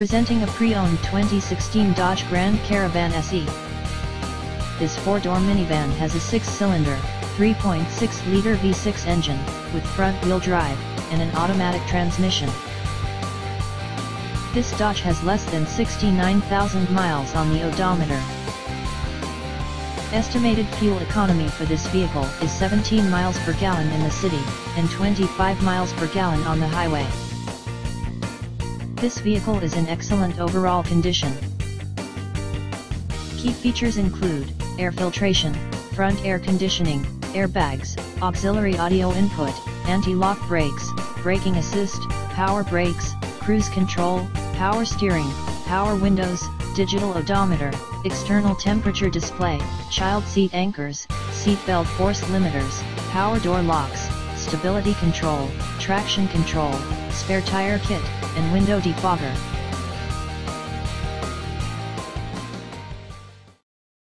Presenting a pre-owned 2016 Dodge Grand Caravan SE. This four-door minivan has a six-cylinder, 3.6-liter V6 engine, with front-wheel drive, and an automatic transmission. This Dodge has less than 69,000 miles on the odometer. Estimated fuel economy for this vehicle is 17 miles per gallon in the city, and 25 miles per gallon on the highway. This vehicle is in excellent overall condition. Key features include, air filtration, front air conditioning, airbags, auxiliary audio input, anti-lock brakes, braking assist, power brakes, cruise control, power steering, power windows, digital odometer, external temperature display, child seat anchors, seat belt force limiters, power door locks, stability control, traction control, spare tire kit, and window defogger.